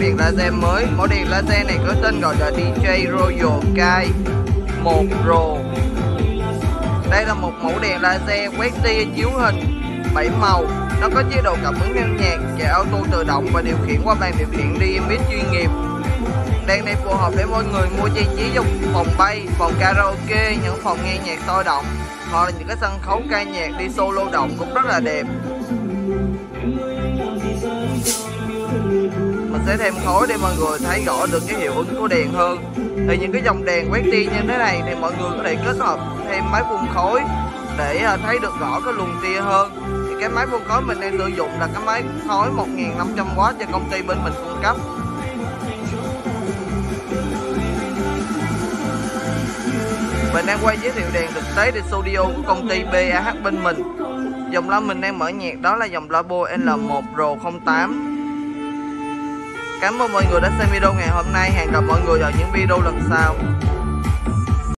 đèn laser mới. Mẫu đèn laser này có tên gọi là DJ Royal Kai 1 Pro Đây là một mẫu đèn laser quét tia chiếu hình 7 màu. Nó có chế độ cảm ứng theo nhạc, chạy auto tự động và điều khiển qua bàn điều khiển DMX chuyên nghiệp. Đèn này phù hợp để mọi người mua trang trí trong phòng bay, phòng karaoke, những phòng nghe nhạc sôi động hoặc là những cái sân khấu ca nhạc đi solo động cũng rất là đẹp. Mình sẽ thêm khối để mọi người thấy rõ được cái hiệu ứng của đèn hơn. Thì những cái dòng đèn quét tia như thế này thì mọi người có thể kết hợp thêm máy phun khối để à, thấy được rõ cái luồng tia hơn. Thì cái máy phun khối mình đang sử dụng là cái máy khối 1500W cho công ty bên mình cung cấp. Mình đang quay giới thiệu đèn thực tế tại studio của công ty BAH bên mình. Dòng loa mình đang mở nhạc đó là dòng loa Bo L1 Pro 08 Cảm ơn mọi người đã xem video ngày hôm nay. Hẹn gặp mọi người vào những video lần sau.